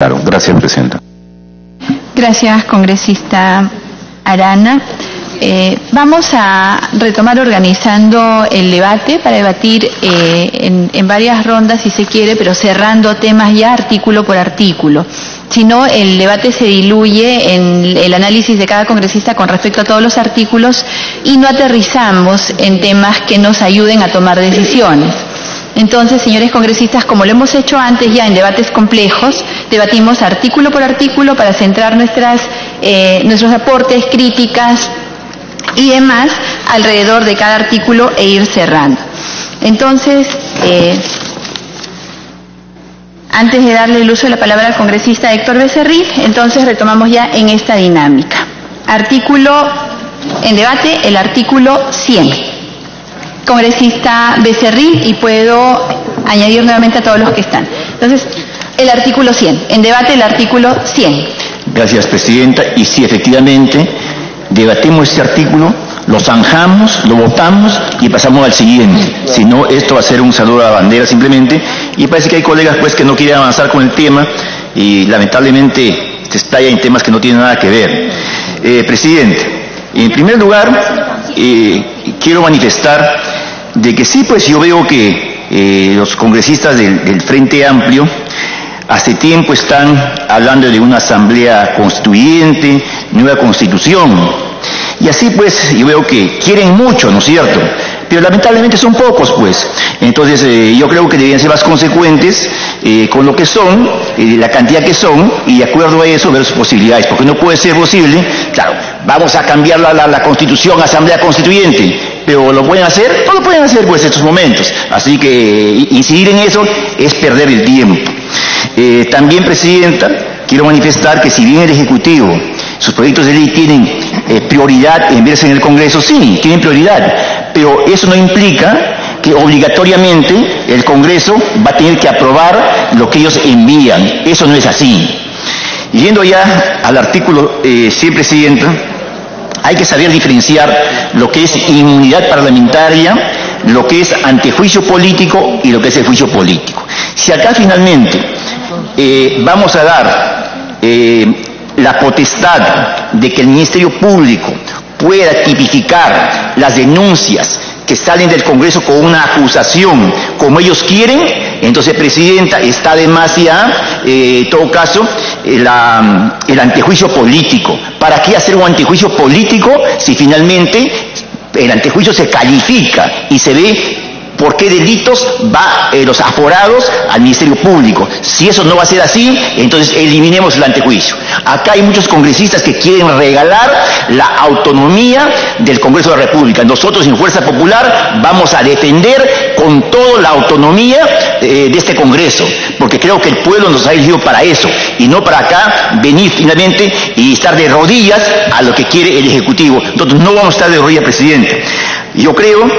Claro, gracias, Presidenta. Gracias, congresista Arana. Eh, vamos a retomar organizando el debate para debatir eh, en, en, varias rondas, si se quiere, pero cerrando temas ya artículo por artículo. Si no, el debate se diluye en el análisis de cada congresista con respecto a todos los artículos y no aterrizamos en temas que nos ayuden a tomar decisiones. Entonces, señores congresistas, como lo hemos hecho antes ya en debates complejos, debatimos artículo por artículo para centrar nuestras, eh, nuestros aportes, críticas y demás alrededor de cada artículo e ir cerrando. Entonces, eh, antes de darle el uso de la palabra al congresista Héctor Becerril, entonces retomamos ya en esta dinámica. Artículo, en debate, el artículo 100 congresista Becerril y puedo añadir nuevamente a todos los que están. Entonces, el artículo 100, en debate el artículo 100. Gracias, Presidenta. Y si efectivamente debatimos este artículo, lo zanjamos, lo votamos y pasamos al siguiente. Si no, esto va a ser un saludo a la bandera simplemente. Y parece que hay colegas pues que no quieren avanzar con el tema y lamentablemente se estalla en temas que no tienen nada que ver. Eh, presidente, en primer lugar, eh, quiero manifestar de que sí, pues yo veo que eh, los congresistas del, Frente Amplio hace tiempo están hablando de una asamblea constituyente, nueva constitución. Y así pues yo veo que quieren mucho, ¿no es cierto? Pero lamentablemente son pocos, pues. Entonces eh, yo creo que deberían ser más consecuentes eh, con lo que son, eh, la cantidad que son, y de acuerdo a eso ver sus posibilidades. Porque no puede ser posible, claro, vamos a cambiar la, la, la constitución, asamblea constituyente, pero lo pueden hacer, no lo pueden hacer pues en estos momentos. Así que incidir en eso es perder el tiempo. Eh, también, Presidenta, quiero manifestar que si bien el Ejecutivo, sus proyectos de ley tienen eh, prioridad en verse en el Congreso, sí, tienen prioridad, pero eso no implica que obligatoriamente el Congreso va a tener que aprobar lo que ellos envían. Eso no es así. Yendo ya al artículo eh, 100, Presidenta, hay que saber diferenciar lo que es inmunidad parlamentaria, lo que es antejuicio político y lo que es el juicio político. Si acá finalmente eh, vamos a dar eh, la potestad de que el Ministerio Público pueda tipificar las denuncias que salen del Congreso con una acusación como ellos quieren, entonces, Presidenta, está demasiado, eh, en todo caso, la, el antejuicio político. ¿Para qué hacer un antejuicio político si finalmente el antejuicio se califica y se ve por qué delitos va eh, los aforados al Ministerio Público. Si eso no va a ser así, entonces eliminemos el antejuicio. Acá hay muchos congresistas que quieren regalar la autonomía del Congreso de la República. Nosotros en Fuerza Popular vamos a defender con toda la autonomía eh, de este Congreso, porque creo que el pueblo nos ha elegido para eso y no para acá venir finalmente y estar de rodillas a lo que quiere el Ejecutivo. Nosotros no vamos a estar de rodillas, presidente. Yo creo,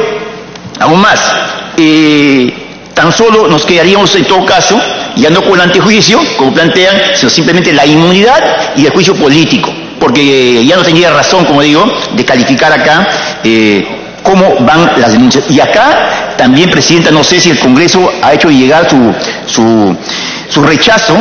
aún más, eh, tan solo nos quedaríamos en todo caso, ya no con el antejuicio, como plantean, sino simplemente la inmunidad y el juicio político, porque ya no tendría razón, como digo, de calificar acá eh, cómo van las denuncias. Y acá también, Presidenta, no sé si el Congreso ha hecho llegar su, su, su rechazo,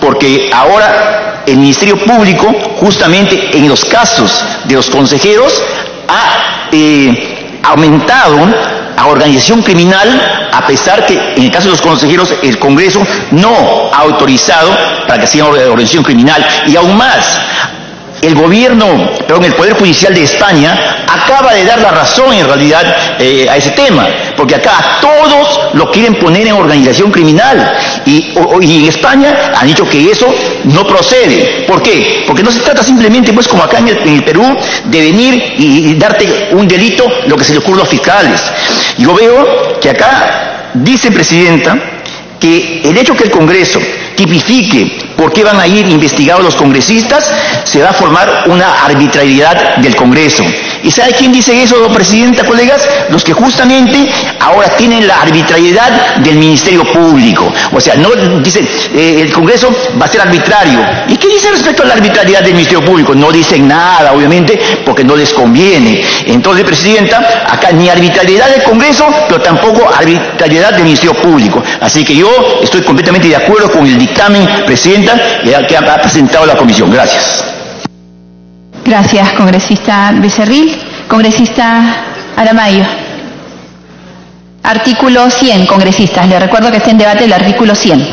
porque ahora el Ministerio Público, justamente en los casos de los consejeros, ha eh, aumentado a organización criminal, a pesar que en el caso de los consejeros el Congreso no ha autorizado para que sea organización criminal. Y aún más, el gobierno, perdón, el Poder Judicial de España acaba de dar la razón en realidad eh, a ese tema, porque acá todos lo quieren poner en organización criminal y, o, en España han dicho que eso no procede. ¿Por qué? Porque no se trata simplemente, pues como acá en el, Perú, de venir y, darte un delito lo que se le ocurre a los fiscales. Yo veo que acá dice Presidenta que el hecho que el Congreso tipifique por qué van a ir investigados los congresistas, se va a formar una arbitrariedad del Congreso. ¿Y sabe quién dice eso, Presidenta, colegas? Los que justamente ahora tienen la arbitrariedad del Ministerio Público. O sea, no dicen, eh, el Congreso va a ser arbitrario. ¿Y qué dice respecto a la arbitrariedad del Ministerio Público? No dicen nada, obviamente, porque no les conviene. Entonces, Presidenta, acá ni arbitrariedad del Congreso, pero tampoco arbitrariedad del Ministerio Público. Así que yo estoy completamente de acuerdo con el dictamen, Presidenta, que ha presentado la Comisión. Gracias. Gracias, congresista Becerril. Congresista Aramayo. Artículo 100, congresistas. Le recuerdo que está en debate el artículo 100.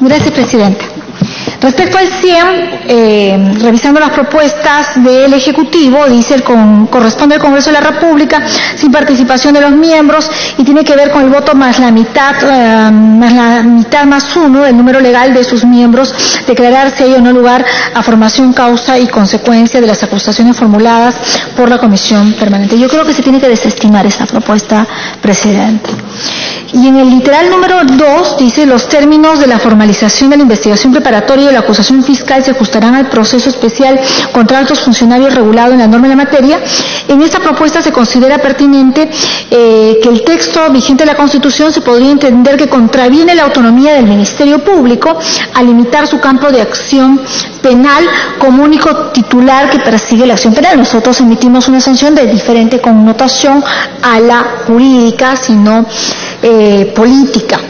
Gracias, Presidenta. Respecto al 100, eh, revisando las propuestas del Ejecutivo, dice el con, corresponde al Congreso de la República sin participación de los miembros y tiene que ver con el voto más la mitad, eh, más la mitad más uno del número legal de sus miembros, declarar si hay o no lugar a formación, causa y consecuencia de las acusaciones formuladas por la Comisión Permanente. Yo creo que se tiene que desestimar esta propuesta, Presidente. Y en el literal número 2 dice los términos de la formalización de la investigación preparatoria la acusación fiscal se ajustarán al proceso especial contra altos funcionarios regulado en la norma de la materia. En esta propuesta se considera pertinente eh, que el texto vigente de la Constitución se podría entender que contraviene la autonomía del Ministerio Público al limitar su campo de acción penal como único titular que persigue la acción penal. Nosotros emitimos una sanción de diferente connotación a la jurídica, sino eh, política.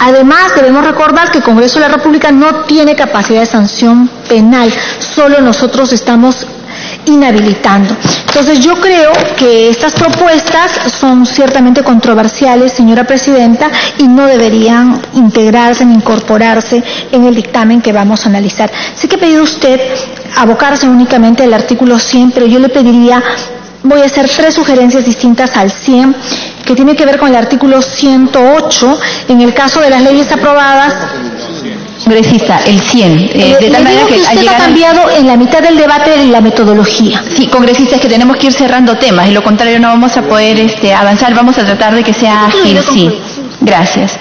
Además, debemos recordar que el Congreso de la República no tiene capacidad de sanción penal, solo nosotros estamos inhabilitando. Entonces yo creo que estas propuestas son ciertamente controversiales, señora Presidenta, y no deberían integrarse ni incorporarse en el dictamen que vamos a analizar. Sé que ha pedido usted abocarse únicamente al artículo 100, pero yo le pediría voy a hacer tres sugerencias distintas al 100, que tiene que ver con el artículo 108, en el caso de las leyes aprobadas. Congresista, el 100. Eh, de tal manera que, usted ha cambiado en la mitad del debate de la metodología. Sí, congresista, es que tenemos que ir cerrando temas, y lo contrario no vamos a poder este, avanzar, vamos a tratar de que sea ágil, sí. Gracias.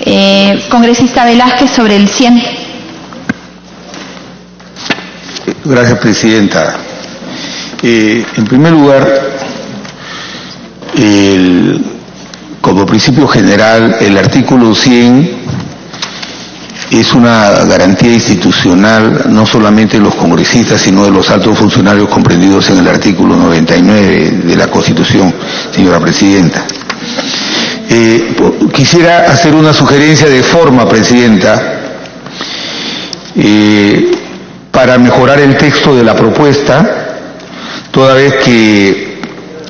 Eh, congresista Velázquez, sobre el 100. Gracias, Presidenta. Eh, en primer lugar, como principio general, el artículo 100 es una garantía institucional no solamente de los congresistas, sino de los altos funcionarios comprendidos en el artículo 99 de la Constitución, señora Presidenta. Eh, quisiera hacer una sugerencia de forma, Presidenta, eh, para mejorar el texto de la propuesta toda vez que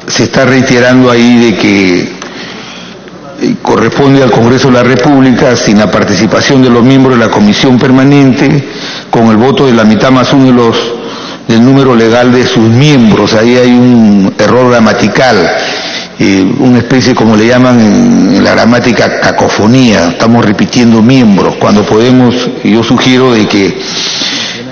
se está reiterando ahí de que corresponde al Congreso de la República, sin la participación de los miembros de la Comisión Permanente, con el voto de la mitad más uno de los, del número legal de sus miembros. Ahí hay un error gramatical, eh, una especie, como le llaman en, la gramática, cacofonía. Estamos repitiendo miembros, cuando podemos, yo sugiero de que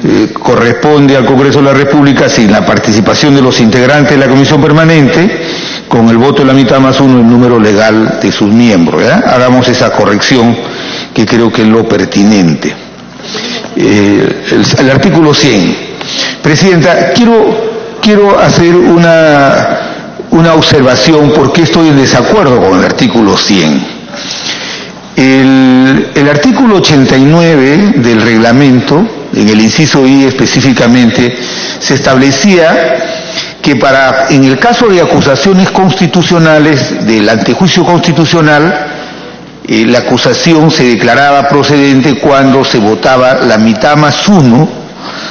eh, corresponde al Congreso de la República sin la participación de los integrantes de la Comisión Permanente, con el voto de la mitad más uno el número legal de sus miembros. Hagamos esa corrección que creo que es lo pertinente. Eh, el, artículo 100. Presidenta, quiero, quiero hacer una, una observación porque estoy en desacuerdo con el artículo 100. El, el artículo 89 del reglamento en el inciso I específicamente, se establecía que para, en el caso de acusaciones constitucionales del antejuicio constitucional, eh, la acusación se declaraba procedente cuando se votaba la mitad más uno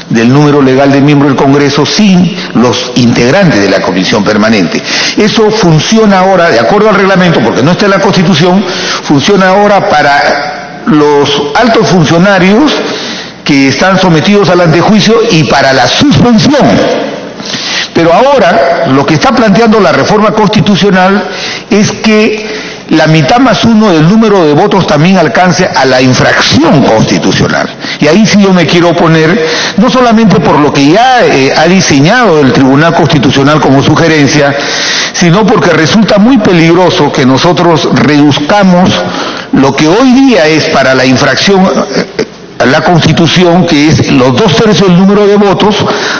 del número legal de miembros del Congreso sin los integrantes de la comisión permanente. Eso funciona ahora, de acuerdo al reglamento, porque no está en la Constitución, funciona ahora para los altos funcionarios que están sometidos al antejuicio y para la suspensión. Pero ahora lo que está planteando la reforma constitucional es que la mitad más uno del número de votos también alcance a la infracción constitucional. Y ahí sí yo me quiero oponer, no solamente por lo que ya eh, ha diseñado el Tribunal Constitucional como sugerencia, sino porque resulta muy peligroso que nosotros reduzcamos lo que hoy día es para la infracción eh, la Constitución, que es los dos tercios del número de votos,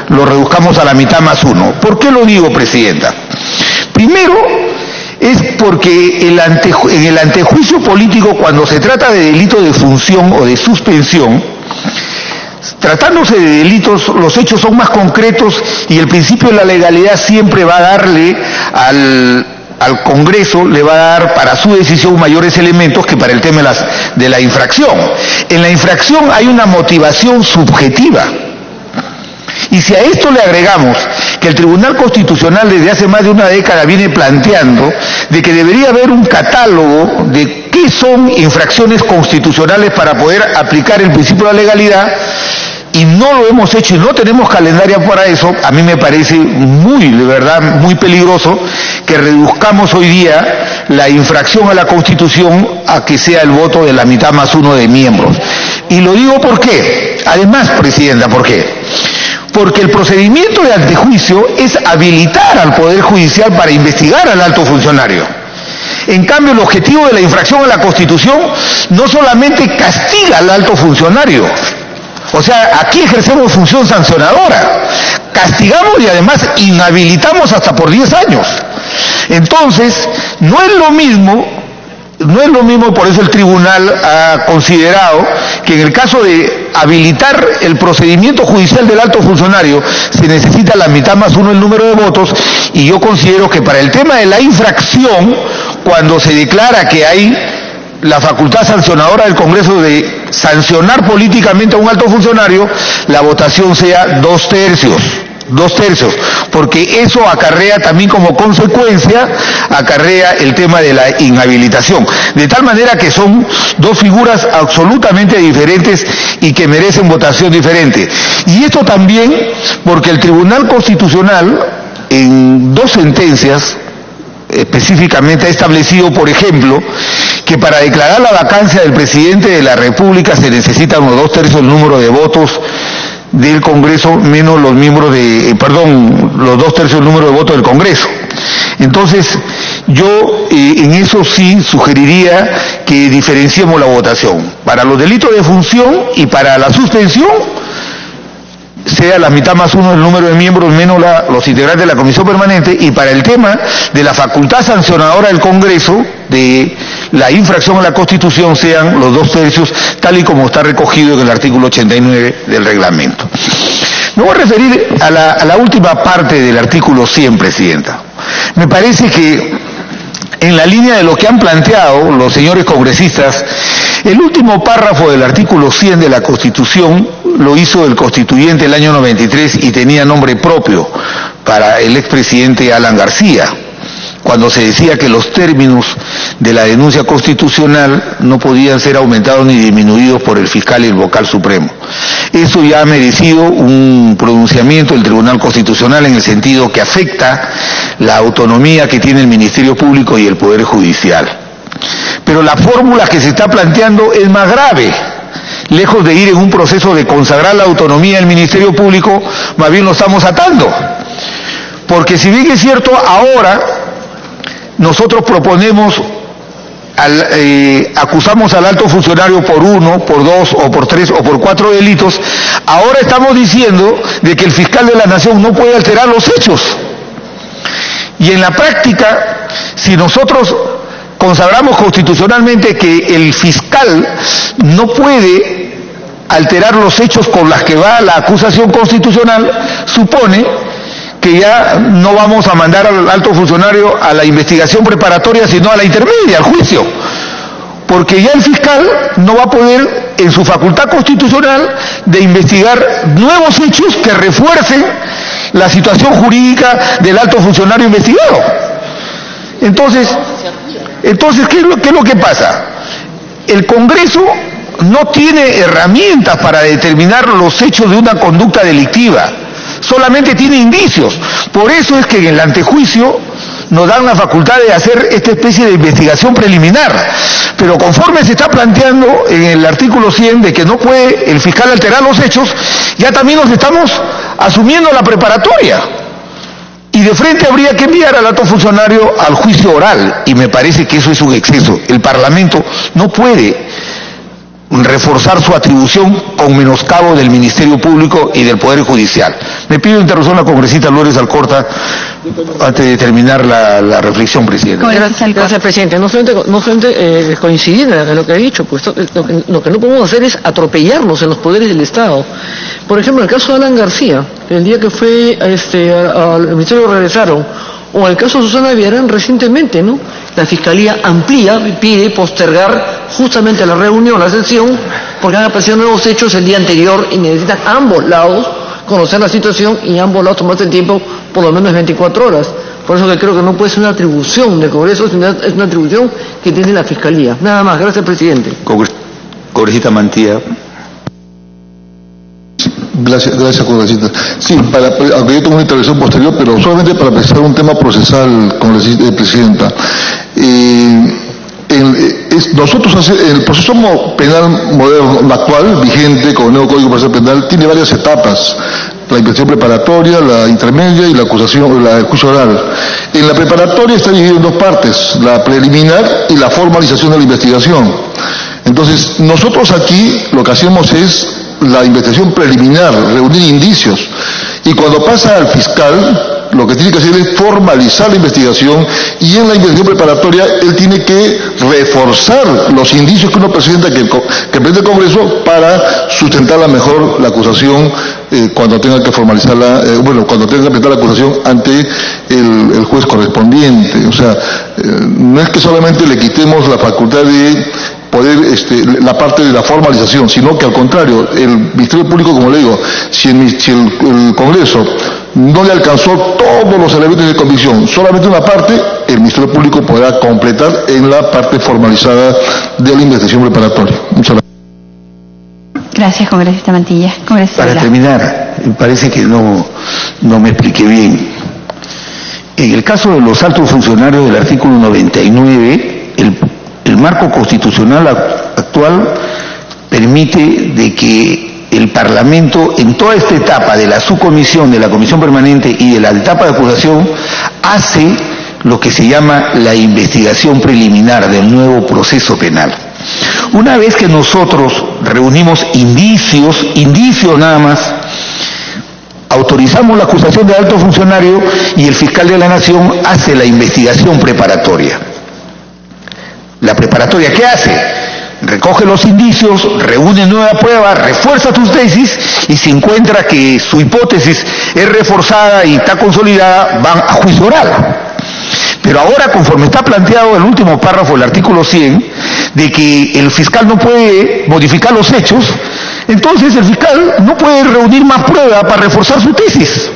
lo reduzcamos a la mitad más uno. ¿Por qué lo digo, Presidenta? Primero, es porque en el antejuicio político, cuando se trata de delito de función o de suspensión, tratándose de delitos, los hechos son más concretos y el principio de la legalidad siempre va a darle al, al Congreso le va a dar para su decisión mayores elementos que para el tema de, la infracción. En la infracción hay una motivación subjetiva. Y si a esto le agregamos que el Tribunal Constitucional desde hace más de una década viene planteando de que debería haber un catálogo de qué son infracciones constitucionales para poder aplicar el principio de la legalidad, y no lo hemos hecho y no tenemos calendario para eso, a mí me parece muy, de verdad, muy peligroso que reduzcamos hoy día la infracción a la Constitución a que sea el voto de la mitad más uno de miembros. Y lo digo por qué. Además, Presidenta, ¿por qué? Porque el procedimiento de antejuicio es habilitar al Poder Judicial para investigar al alto funcionario. En cambio, el objetivo de la infracción a la Constitución no solamente castiga al alto funcionario, o sea, aquí ejercemos función sancionadora. Castigamos y además inhabilitamos hasta por 10 años. Entonces, no es lo mismo, no es lo mismo, por eso el tribunal ha considerado que en el caso de habilitar el procedimiento judicial del alto funcionario se necesita la mitad más uno el número de votos y yo considero que para el tema de la infracción, cuando se declara que hay la facultad sancionadora del Congreso de sancionar políticamente a un alto funcionario, la votación sea dos tercios dos tercios, porque eso acarrea también como consecuencia, acarrea el tema de la inhabilitación. De tal manera que son dos figuras absolutamente diferentes y que merecen votación diferente. Y esto también porque el Tribunal Constitucional, en dos sentencias, específicamente ha establecido, por ejemplo, que para declarar la vacancia del presidente de la República se necesitan unos dos tercios del número de votos del Congreso menos los miembros de, eh, perdón, los dos tercios del número de votos del Congreso. Entonces, yo eh, en eso sí sugeriría que diferenciemos la votación. Para los delitos de función y para la suspensión, sea la mitad más uno del número de miembros menos los integrantes de la comisión permanente y para el tema de la facultad sancionadora del Congreso de la infracción a la Constitución sean los dos tercios tal y como está recogido en el artículo 89 del reglamento. Me voy a referir a la, última parte del artículo 100, Presidenta. Me parece que en la línea de lo que han planteado los señores congresistas, el último párrafo del artículo 100 de la Constitución lo hizo el constituyente el año 93 y tenía nombre propio para el expresidente Alan García, cuando se decía que los términos de la denuncia constitucional no podían ser aumentados ni disminuidos por el fiscal y el vocal supremo. Eso ya ha merecido un pronunciamiento del Tribunal Constitucional en el sentido que afecta la autonomía que tiene el Ministerio Público y el Poder Judicial. Pero la fórmula que se está planteando es más grave lejos de ir en un proceso de consagrar la autonomía del Ministerio Público, más bien lo estamos atando. Porque si bien es cierto, ahora nosotros proponemos, eh, acusamos al alto funcionario por uno, por dos o por tres o por cuatro delitos, ahora estamos diciendo de que el fiscal de la nación no puede alterar los hechos. Y en la práctica, si nosotros consagramos constitucionalmente que el fiscal no puede alterar los hechos con los que va la acusación constitucional, supone que ya no vamos a mandar al alto funcionario a la investigación preparatoria, sino a la intermedia, al juicio. Porque ya el fiscal no va a poder, en su facultad constitucional, de investigar nuevos hechos que refuercen la situación jurídica del alto funcionario investigado. Entonces, entonces, ¿qué es lo, qué es lo que pasa? El Congreso no tiene herramientas para determinar los hechos de una conducta delictiva, solamente tiene indicios. Por eso es que en el antejuicio nos dan la facultad de hacer esta especie de investigación preliminar. Pero conforme se está planteando en el artículo 100 de que no puede el fiscal alterar los hechos, ya también nos estamos asumiendo la preparatoria. Y de frente habría que enviar al alto funcionario al juicio oral, y me parece que eso es un exceso. El Parlamento no puede reforzar su atribución con menoscabo del Ministerio Público y del Poder Judicial. Me pido interrupción a la congresista Lórez Alcorta antes de terminar la, reflexión, presidente. Gracias, presidente. No solamente, no eh, coincidir en lo que ha dicho, pues lo que, lo que no podemos hacer es atropellarnos en los poderes del Estado. Por ejemplo, en el caso de Alan García, el día que fue este, al Ministerio regresaron, o en el caso de Susana Villarán recientemente, ¿no? La Fiscalía amplía, pide postergar justamente la reunión, la sesión, porque han aparecido nuevos hechos el día anterior y necesitan ambos lados conocer la situación y ambos lados tomarse el tiempo por lo menos 24 horas. Por eso que creo que no puede ser una atribución del Congreso, sino es una atribución que tiene la Fiscalía. Nada más. Gracias, presidente. Congresista Mantilla. Gracias, gracias, congresista. Sí, para, aunque yo tengo una intervención posterior, pero solamente para precisar un tema procesal, congresista, eh, presidenta. Eh, nosotros, el proceso penal moderno, actual, vigente, con el nuevo Código Procesal Penal, tiene varias etapas. La investigación preparatoria, la intermedia y la acusación, la juicio oral. En la preparatoria está dividido en dos partes, la preliminar y la formalización de la investigación. Entonces, nosotros aquí lo que hacemos es la investigación preliminar, reunir indicios. Y cuando pasa al fiscal, lo que tiene que hacer es formalizar la investigación y en la investigación preparatoria él tiene que reforzar los indicios que uno presenta, que, que presenta el Congreso para sustentar mejor la acusación eh, cuando tenga que formalizarla, eh, bueno, cuando tenga que presentar la acusación ante el, juez correspondiente. O sea, eh, no es que solamente le quitemos la facultad de poder este, la parte de la formalización, sino que al contrario, el Ministerio Público, como le digo, si el Congreso no le alcanzó todos los elementos de convicción, solamente una parte, el Ministerio Público podrá completar en la parte formalizada de la investigación preparatoria. Muchas gracias. Gracias, congresista Mantilla. Para terminar, parece que no, no me expliqué bien. En el caso de los altos funcionarios del artículo 99, el, el marco constitucional actual permite de que el Parlamento en toda esta etapa de la subcomisión, de la comisión permanente y de la etapa de acusación hace lo que se llama la investigación preliminar del nuevo proceso penal. Una vez que nosotros reunimos indicios, indicios nada más, autorizamos la acusación de alto funcionario y el fiscal de la Nación hace la investigación preparatoria. La preparatoria, ¿qué hace? Recoge los indicios, reúne nueva prueba, refuerza tus tesis y si encuentra que su hipótesis es reforzada y está consolidada, van a juicio oral. Pero ahora, conforme está planteado el último párrafo del artículo 100, de que el fiscal no puede modificar los hechos, entonces el fiscal no puede reunir más prueba para reforzar su tesis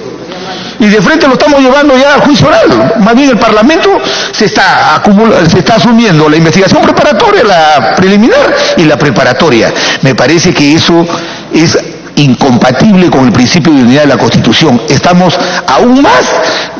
y de frente lo estamos llevando ya al juicio oral. Más bien el Parlamento se está, se está asumiendo la investigación preparatoria, la preliminar y la preparatoria. Me parece que eso es incompatible con el principio de unidad de la Constitución. Estamos aún más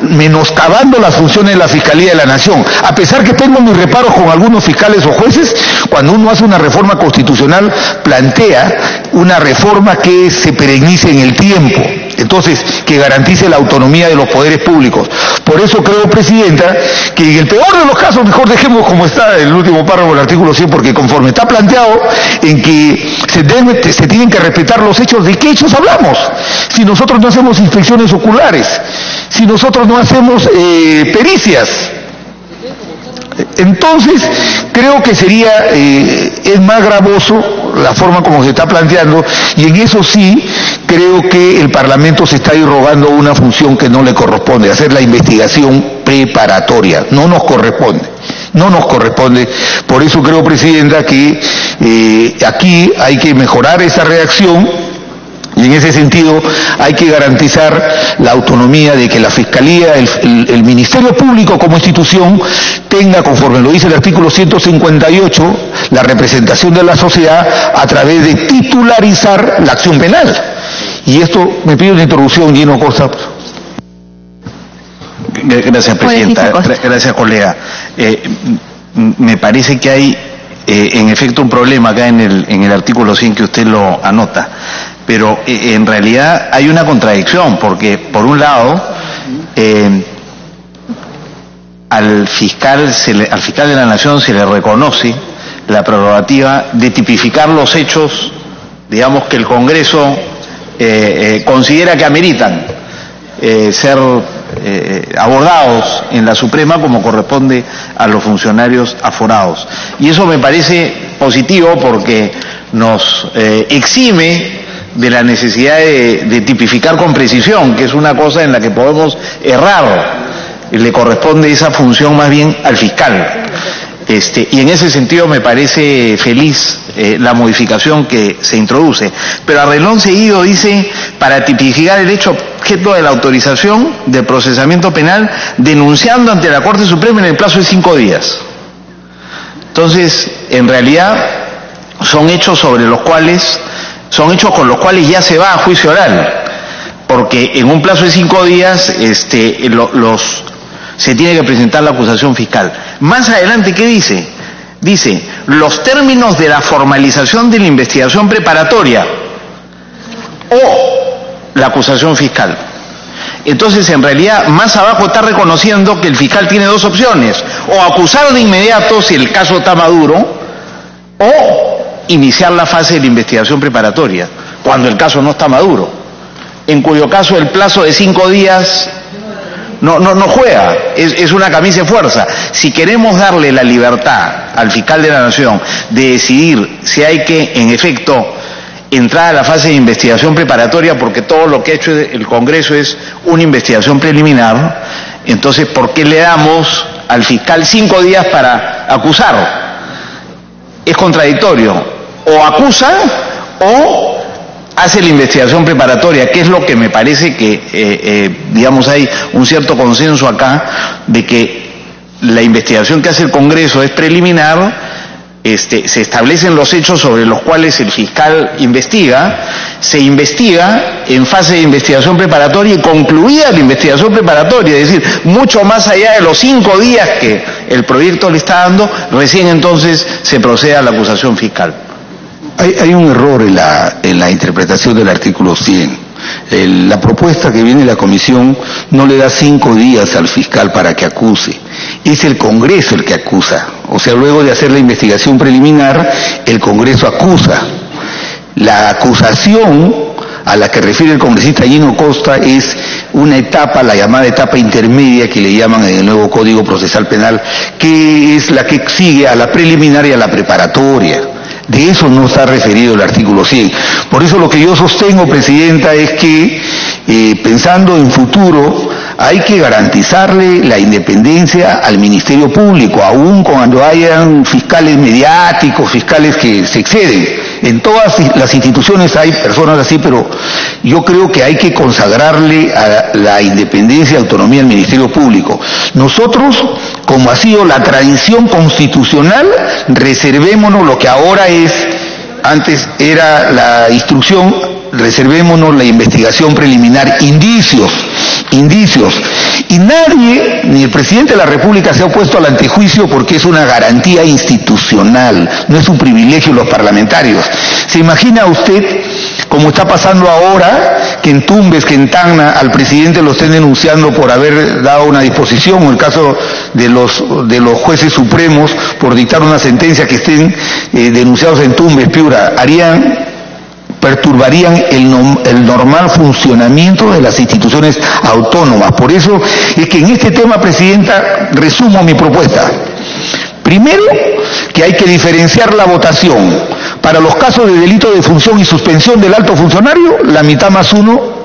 menoscabando las funciones de la Fiscalía de la Nación. A pesar que tengo mis reparos con algunos fiscales o jueces, cuando uno hace una reforma constitucional, plantea una reforma que se perenice en el tiempo entonces que garantice la autonomía de los poderes públicos. Por eso creo, Presidenta, que en el peor de los casos mejor dejemos como está el último párrafo del artículo 100, porque conforme está planteado en que se, tienen que respetar los hechos, ¿de qué hechos hablamos? Si nosotros no hacemos inspecciones oculares, si nosotros no hacemos eh, pericias, entonces, creo que sería, eh, es más gravoso la forma como se está planteando y en eso sí creo que el Parlamento se está irrogando una función que no le corresponde, hacer la investigación preparatoria, no nos corresponde. No nos corresponde. Por eso creo, Presidenta, que eh, aquí hay que mejorar esa reacción y en ese sentido hay que garantizar la autonomía de que la Fiscalía, el, Ministerio Público como institución tenga, conforme lo dice el artículo 158, la representación de la sociedad a través de titularizar la acción penal. Y esto me pido una introducción, Gino Costa. Gracias, Presidenta. Gracias, colega. Eh, me parece que hay, eh, en efecto, un problema acá en el, en el artículo 100 que usted lo anota pero eh, en realidad hay una contradicción, porque por un lado, eh, al, fiscal al fiscal de la Nación se le reconoce la prerrogativa de tipificar los hechos, digamos, que el Congreso eh, eh, considera que ameritan eh, ser abordados en la Suprema como corresponde a los funcionarios aforados. Y eso me parece positivo porque nos exime de la necesidad de, de, tipificar con precisión, que es una cosa en la que podemos errar. Le corresponde esa función más bien al fiscal. Este, y en ese sentido me parece feliz eh, la modificación que se introduce. Pero a relón seguido dice, para tipificar el hecho objeto de la autorización de procesamiento penal, denunciando ante la Corte Suprema en el plazo de cinco días. Entonces, en realidad, son hechos sobre los cuales, son hechos con los cuales ya se va a juicio oral. Porque en un plazo de cinco días, este, los, se tiene que presentar la acusación fiscal. Más adelante, ¿qué dice? Dice, los términos de la formalización de la investigación preparatoria o la acusación fiscal. Entonces, en realidad, más abajo está reconociendo que el fiscal tiene dos opciones, o acusar de inmediato si el caso está maduro, o iniciar la fase de la investigación preparatoria, cuando el caso no está maduro, en cuyo caso el plazo de cinco días no, no, no juega, es, es, una camisa de fuerza. Si queremos darle la libertad al fiscal de la Nación de decidir si hay que, en efecto, entrar a la fase de investigación preparatoria, porque todo lo que ha hecho el Congreso es una investigación preliminar, entonces, ¿por qué le damos al fiscal cinco días para acusar? Es contradictorio. O acusa o hace la investigación preparatoria, que es lo que me parece que, eh, eh, digamos, hay un cierto consenso acá de que la investigación que hace el Congreso es preliminar, este, se establecen los hechos sobre los cuales el fiscal investiga, se investiga en fase de investigación preparatoria y concluida la investigación preparatoria, es decir, mucho más allá de los cinco días que el proyecto le está dando, recién entonces se procede a la acusación fiscal. Hay, un error en la, en la interpretación del artículo 100. la propuesta que viene de la comisión no le da cinco días al fiscal para que acuse. Es el Congreso el que acusa. O sea, luego de hacer la investigación preliminar, el Congreso acusa. La acusación a la que refiere el congresista Gino Costa es una etapa, la llamada etapa intermedia que le llaman en el nuevo Código Procesal Penal, que es la que sigue a la preliminar y a la preparatoria. De eso no está referido el artículo 100. Por eso lo que yo sostengo, Presidenta, es que eh, pensando en futuro, hay que garantizarle la independencia al Ministerio Público, aun cuando hayan fiscales mediáticos, fiscales que se exceden. En todas las instituciones hay personas así, pero yo creo que hay que consagrarle a la independencia y autonomía al Ministerio Público. Nosotros, como ha sido la tradición constitucional, reservémonos lo que ahora es, antes era la instrucción, reservémonos la investigación preliminar, indicios, indicios. Y nadie, ni el presidente de la República se ha opuesto al antejuicio porque es una garantía institucional, no es un privilegio de los parlamentarios. ¿Se imagina usted, como está pasando ahora, que en Tumbes, que en Tacna al presidente lo estén denunciando por haber dado una disposición, o el caso de los, de los jueces supremos por dictar una sentencia que estén eh, denunciados en Tumbes, Piura, harían perturbarían el, el, normal funcionamiento de las instituciones autónomas. Por eso es que en este tema, Presidenta, resumo mi propuesta. Primero, que hay que diferenciar la votación. Para los casos de delito de función y suspensión del alto funcionario, la mitad más uno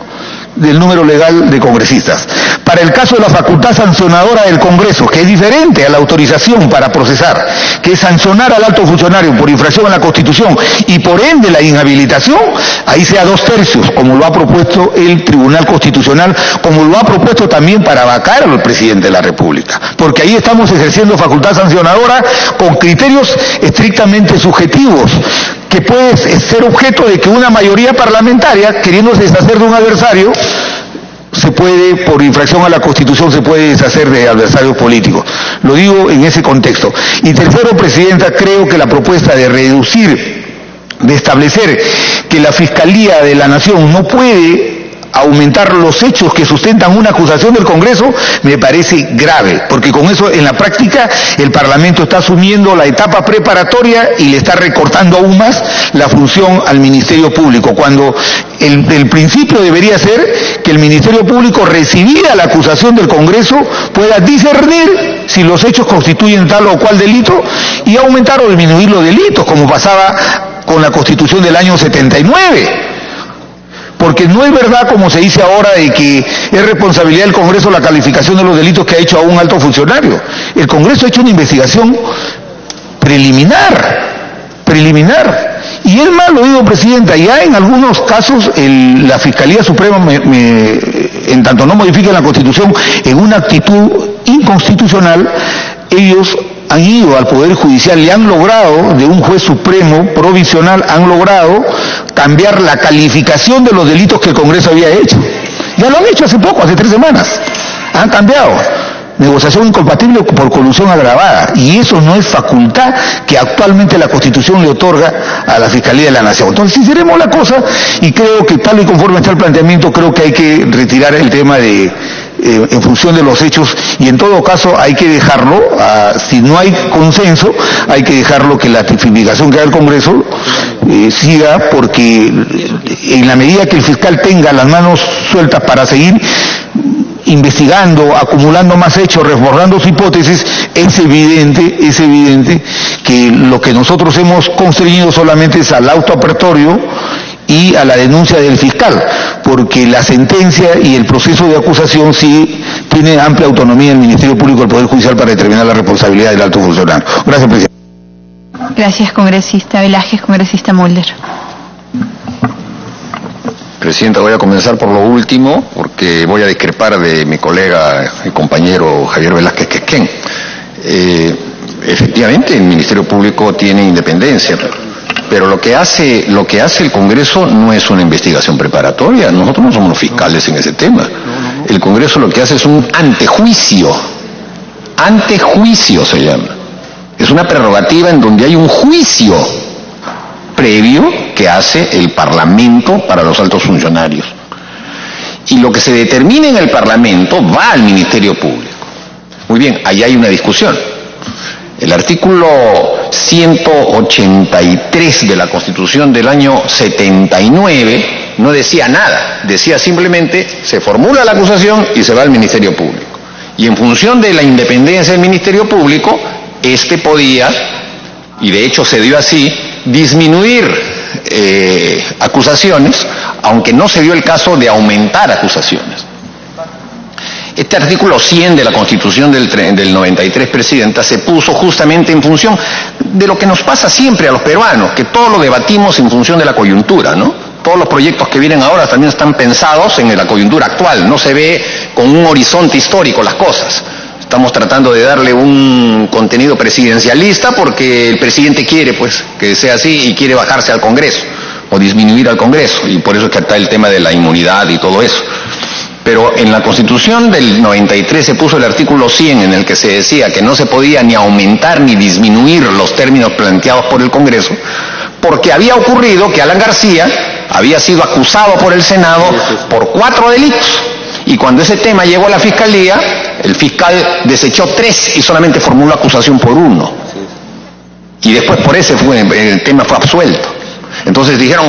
del número legal de congresistas. Para el caso de la facultad sancionadora del Congreso, que es diferente a la autorización para procesar, que es sancionar al alto funcionario por infracción a la Constitución y por ende la inhabilitación, ahí sea dos tercios, como lo ha propuesto el Tribunal Constitucional, como lo ha propuesto también para vacar al presidente de la República. Porque ahí estamos ejerciendo facultad sancionadora con criterios estrictamente subjetivos que puede ser objeto de que una mayoría parlamentaria, queriéndose deshacer de un adversario, se puede, por infracción a la Constitución, se puede deshacer de adversarios políticos. Lo digo en ese contexto. Y tercero, Presidenta, creo que la propuesta de reducir, de establecer que la Fiscalía de la Nación no puede aumentar los hechos que sustentan una acusación del Congreso me parece grave, porque con eso en la práctica el Parlamento está asumiendo la etapa preparatoria y le está recortando aún más la función al Ministerio Público, cuando el, el principio debería ser que el Ministerio Público, recibida la acusación del Congreso, pueda discernir si los hechos constituyen tal o cual delito y aumentar o disminuir los delitos, como pasaba con la Constitución del año 79 porque no es verdad, como se dice ahora, de que es responsabilidad del Congreso la calificación de los delitos que ha hecho a un alto funcionario. El Congreso ha hecho una investigación preliminar, preliminar. Y es más, lo digo, Presidenta, ya en algunos casos la Fiscalía Suprema, en tanto no modifique la Constitución, en una actitud inconstitucional, ellos han ido al Poder Judicial y han logrado, de un juez supremo provisional, han logrado cambiar la calificación de los delitos que el Congreso había hecho. Ya lo han hecho hace poco, hace tres semanas. Han cambiado. Negociación incompatible por colusión agravada. Y eso no es facultad que actualmente la Constitución le otorga a la Fiscalía de la Nación. Entonces, si seremos la cosa, y creo que tal y conforme está el planteamiento, creo que hay que retirar el tema de eh, en función de los hechos y en todo caso hay que dejarlo, ah, si no hay consenso, hay que dejarlo que la tipificación que haga el Congreso eh, siga porque en la medida que el fiscal tenga las manos sueltas para seguir investigando, acumulando más hechos, resbordando su hipótesis, es evidente, es evidente que lo que nosotros hemos constreñido solamente es al autoapertorio y a la denuncia del fiscal, porque la sentencia y el proceso de acusación sí tiene amplia autonomía el Ministerio Público del Poder Judicial para determinar la responsabilidad del alto funcionario. Gracias, presidente. Gracias, congresista Velázquez, congresista Mulder. Presidenta, voy a comenzar por lo último, porque voy a discrepar de mi colega y compañero Javier Velázquez Quesquén. Eh, efectivamente, el Ministerio Público tiene independencia, pero lo que hace lo que hace el Congreso no es una investigación preparatoria. Nosotros no somos los fiscales en ese tema. El Congreso lo que hace es un antejuicio. Antejuicio se llama. Es una prerrogativa en donde hay un juicio previo que hace el Parlamento para los altos funcionarios. Y lo que se determina en el Parlamento va al Ministerio Público. Muy bien, ahí hay una discusión. El artículo 183 de la Constitución del año 79 no decía nada, decía simplemente se formula la acusación y se va al Ministerio Público. Y en función de la independencia del Ministerio Público, este podía, y de hecho se dio así, disminuir eh, acusaciones, aunque no se dio el caso de aumentar acusaciones. Este artículo 100 de la Constitución del, del 93, Presidenta, se puso justamente en función de lo que nos pasa siempre a los peruanos, que todo lo debatimos en función de la coyuntura, ¿no? Todos los proyectos que vienen ahora también están pensados en la coyuntura actual, no se ve con un horizonte histórico las cosas. Estamos tratando de darle un contenido presidencialista porque el presidente quiere pues que sea así y quiere bajarse al Congreso o disminuir al Congreso y por eso es que está el tema de la inmunidad y todo eso. Pero en la Constitución del 93 se puso el artículo 100 en el que se decía que no se podía ni aumentar ni disminuir los términos planteados por el Congreso, porque había ocurrido que Alan García había sido acusado por el Senado por cuatro delitos. Y cuando ese tema llegó a la Fiscalía, el fiscal desechó tres y solamente formuló acusación por uno. Y después por ese el tema fue absuelto. Entonces dijeron,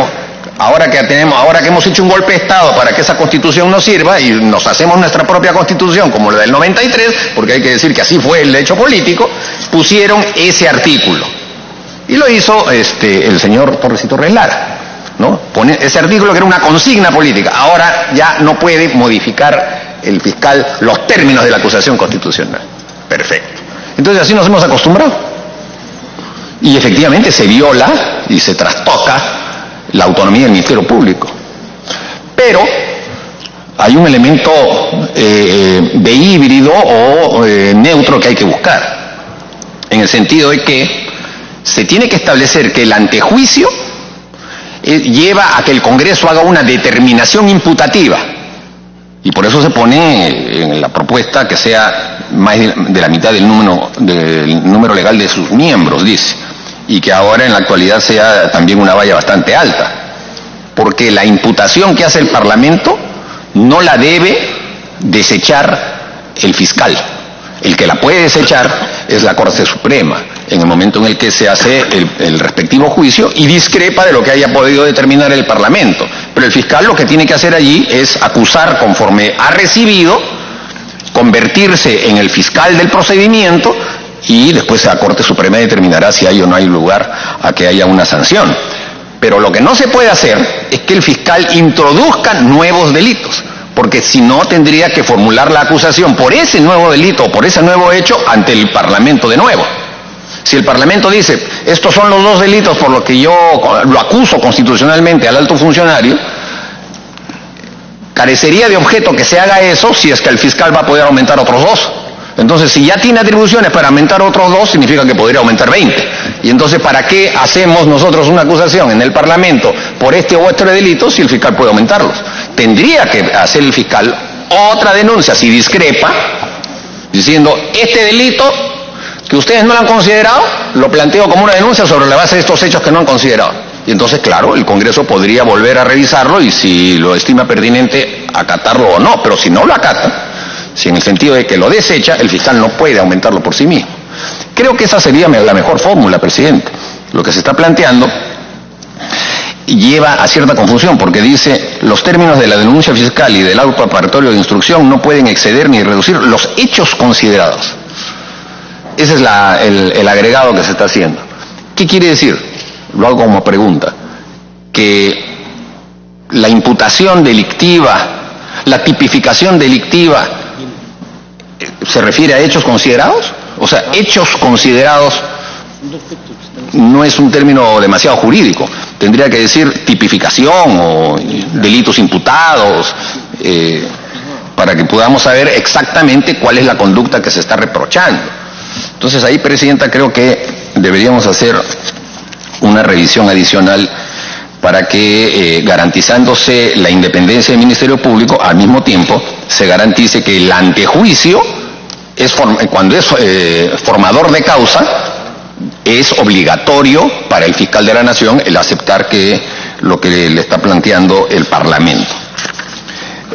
ahora que tenemos, ahora que hemos hecho un golpe de Estado para que esa constitución nos sirva y nos hacemos nuestra propia constitución como la del 93, porque hay que decir que así fue el hecho político, pusieron ese artículo. Y lo hizo este, el señor Torresito Relara. ¿no? Pone ese artículo que era una consigna política. Ahora ya no puede modificar el fiscal los términos de la acusación constitucional. Perfecto. Entonces así nos hemos acostumbrado. Y efectivamente se viola y se trastoca la autonomía del Ministerio Público. Pero hay un elemento eh, de híbrido o eh, neutro que hay que buscar, en el sentido de que se tiene que establecer que el antejuicio eh, lleva a que el Congreso haga una determinación imputativa. Y por eso se pone en la propuesta que sea más de la mitad del número, del número legal de sus miembros, dice y que ahora en la actualidad sea también una valla bastante alta, porque la imputación que hace el Parlamento no la debe desechar el fiscal. El que la puede desechar es la Corte Suprema, en el momento en el que se hace el, respectivo juicio y discrepa de lo que haya podido determinar el Parlamento. Pero el fiscal lo que tiene que hacer allí es acusar conforme ha recibido, convertirse en el fiscal del procedimiento y después la Corte Suprema determinará si hay o no hay lugar a que haya una sanción. Pero lo que no se puede hacer es que el fiscal introduzca nuevos delitos, porque si no tendría que formular la acusación por ese nuevo delito o por ese nuevo hecho ante el Parlamento de nuevo. Si el Parlamento dice, estos son los dos delitos por los que yo lo acuso constitucionalmente al alto funcionario, carecería de objeto que se haga eso si es que el fiscal va a poder aumentar otros dos. Entonces, si ya tiene atribuciones para aumentar otros dos, significa que podría aumentar 20. Y entonces, ¿para qué hacemos nosotros una acusación en el Parlamento por este o otro delito si el fiscal puede aumentarlos? Tendría que hacer el fiscal otra denuncia si discrepa, diciendo, este delito que ustedes no lo han considerado, lo planteo como una denuncia sobre la base de estos hechos que no han considerado. Y entonces, claro, el Congreso podría volver a revisarlo y si lo estima pertinente, acatarlo o no. Pero si no lo acata, si en el sentido de que lo desecha, el fiscal no puede aumentarlo por sí mismo. Creo que esa sería la mejor fórmula, presidente. Lo que se está planteando lleva a cierta confusión porque dice los términos de la denuncia fiscal y del auto aparatorio de instrucción no pueden exceder ni reducir los hechos considerados. Ese es el, el agregado que se está haciendo. ¿Qué quiere decir? Lo hago como pregunta. Que la imputación delictiva, la tipificación delictiva se refiere a hechos considerados. O sea, hechos considerados no es un término demasiado jurídico. Tendría que decir tipificación o delitos imputados, eh, para que podamos saber exactamente cuál es la conducta que se está reprochando. Entonces ahí, Presidenta, creo que deberíamos hacer una revisión adicional para que, eh, garantizándose la independencia del Ministerio Público, al mismo tiempo se garantice que el antejuicio es cuando es eh, formador de causa, es obligatorio para el fiscal de la Nación el aceptar que lo que le está planteando el Parlamento.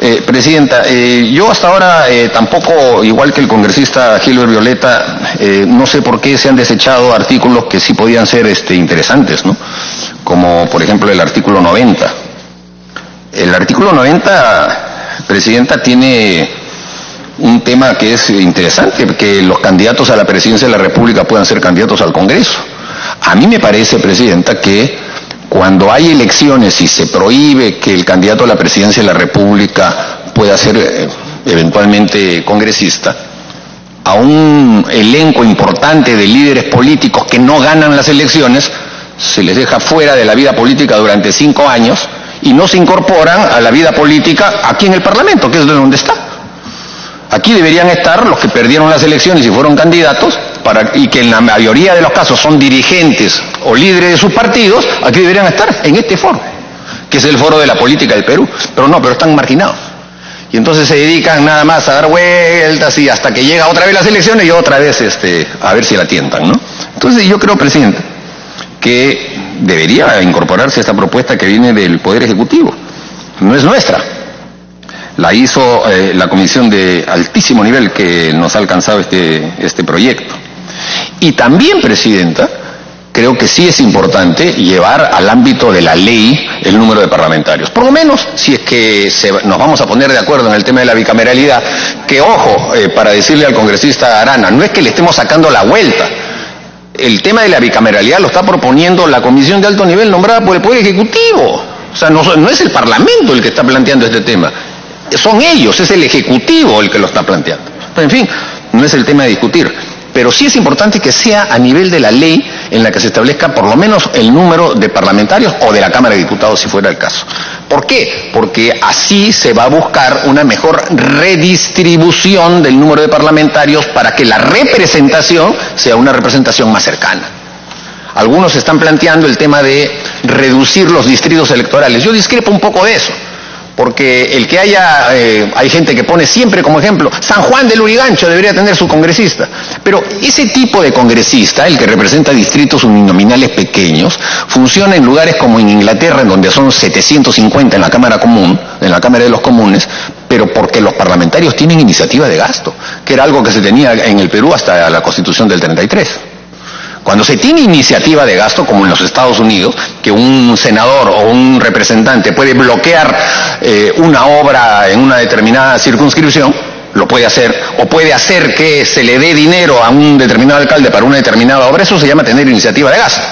Eh, Presidenta, eh, yo hasta ahora tampoco, igual que el congresista Gilbert Violeta, no sé por qué se han desechado artículos que sí podían ser este, interesantes, ¿no? Como por ejemplo el artículo 90. El artículo 90, Presidenta, tiene un tema que es interesante, que los candidatos a la presidencia de la República puedan ser candidatos al Congreso. A mí me parece, Presidenta, que cuando hay elecciones y se prohíbe que el candidato a la presidencia de la República pueda ser eh, eventualmente congresista, a un elenco importante de líderes políticos que no ganan las elecciones, se les deja fuera de la vida política durante cinco años y no se incorporan a la vida política aquí en el Parlamento, que es de donde está. Aquí deberían estar los que perdieron las elecciones y fueron candidatos, para, y que en la mayoría de los casos son dirigentes o líderes de sus partidos, aquí deberían estar en este foro, que es el foro de la política del Perú. Pero no, pero están marginados. Y entonces se dedican nada más a dar vueltas y hasta que llega otra vez las elecciones y otra vez este, a ver si la tientan, ¿no? Entonces yo creo, presidente, que debería incorporarse esta propuesta que viene del Poder Ejecutivo. No es nuestra, la hizo eh, la comisión de altísimo nivel que nos ha alcanzado este, este proyecto. Y también, Presidenta, creo que sí es importante llevar al ámbito de la ley el número de parlamentarios. Por lo menos, si es que nos vamos a poner de acuerdo en el tema de la bicameralidad, que ojo, eh, para decirle al congresista Arana, no es que le estemos sacando la vuelta. El tema de la bicameralidad lo está proponiendo la comisión de alto nivel nombrada por el Poder Ejecutivo. O sea, no, no es el Parlamento el que está planteando este tema son ellos, es el Ejecutivo el que lo está planteando. en fin, no es el tema de discutir. Pero sí es importante que sea a nivel de la ley en la que se establezca por lo menos el número de parlamentarios o de la Cámara de Diputados si fuera el caso. ¿Por qué? Porque así se va a buscar una mejor redistribución del número de parlamentarios para que la representación sea una representación más cercana. Algunos están planteando el tema de reducir los distritos electorales. Yo discrepo un poco de eso Porque el que haya, eh, hay gente que pone siempre como ejemplo, San Juan del Urigancho debería tener su congresista. Pero ese tipo de congresista, el que representa distritos uninominales pequeños, funciona en lugares como en Inglaterra, en donde son 750 en la Cámara Común, en la Cámara de los Comunes, pero porque los parlamentarios tienen iniciativa de gasto, que era algo que se tenía en el Perú hasta la Constitución del 33. Cuando se tiene iniciativa de gasto, como en los Estados Unidos, que un senador o un representante puede bloquear eh, una obra en una determinada circunscripción, lo puede hacer, o puede hacer que se le dé dinero a un determinado alcalde para una determinada obra, eso se llama tener iniciativa de gasto.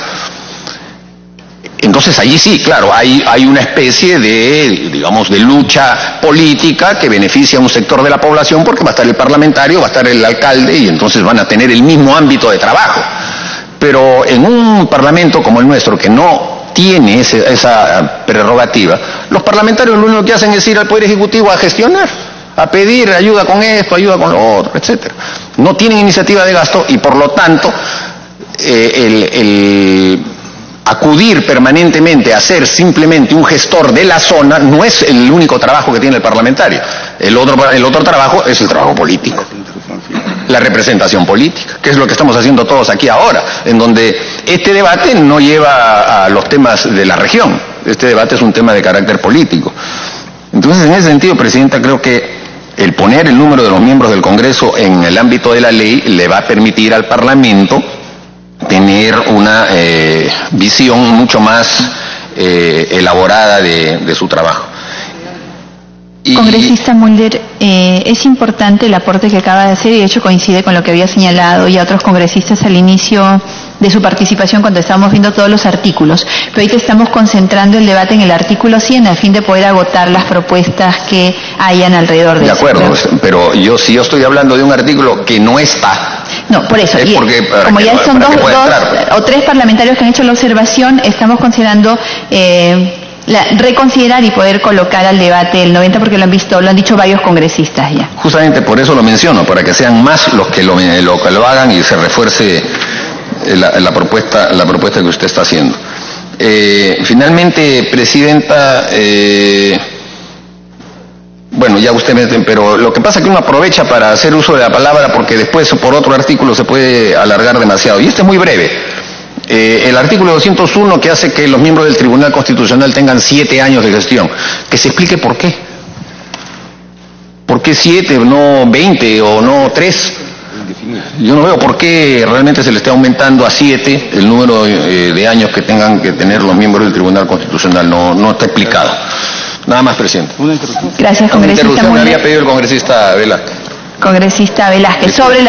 Entonces allí sí, claro, hay, hay una especie de, digamos, de lucha política que beneficia a un sector de la población porque va a estar el parlamentario, va a estar el alcalde y entonces van a tener el mismo ámbito de trabajo. Pero en un parlamento como el nuestro, que no tiene esa prerrogativa, los parlamentarios lo único que hacen es ir al Poder Ejecutivo a gestionar, a pedir ayuda con esto, ayuda con lo otro, etc. No tienen iniciativa de gasto y por lo tanto eh, el, acudir permanentemente a ser simplemente un gestor de la zona no es el único trabajo que tiene el parlamentario. El otro, el otro trabajo es el trabajo político la representación política, que es lo que estamos haciendo todos aquí ahora, en donde este debate no lleva a, los temas de la región, este debate es un tema de carácter político. Entonces, en ese sentido, Presidenta, creo que el poner el número de los miembros del Congreso en el ámbito de la ley le va a permitir al Parlamento tener una eh, visión mucho más eh, elaborada de su trabajo. Congresista Mulder, eh, es importante el aporte que acaba de hacer y de hecho coincide con lo que había señalado y a otros congresistas al inicio de su participación cuando estábamos viendo todos los artículos. Pero ahorita estamos concentrando el debate en el artículo 100 a fin de poder agotar las propuestas que hayan alrededor de De acuerdo, pero yo si yo estoy hablando de un artículo que no está no, por eso. como ya son dos, o tres parlamentarios que han hecho la observación, estamos considerando eh, reconsiderar y poder colocar al debate el 90 porque lo han visto, lo han dicho varios congresistas ya. Justamente por eso lo menciono, para que sean más los que lo, que lo hagan y se refuerce eh, la, propuesta, la propuesta que usted está haciendo. Eh, finalmente, Presidenta, eh, bueno, ya usted me... Pero lo que pasa es que uno aprovecha para hacer uso de la palabra porque después por otro artículo se puede alargar demasiado. Y este es muy breve. Eh, el artículo 201 que hace que los miembros del Tribunal Constitucional tengan siete años de gestión. Que se explique por qué. ¿Por qué siete, no veinte o no tres? Yo no veo por qué realmente se le está aumentando a siete el número eh, de años que tengan que tener los miembros del Tribunal Constitucional. No, no está explicado. Nada más, presidente. Gracias, congresista. Una me había pedido el congresista Velázquez. Congresista Velázquez. Sobre el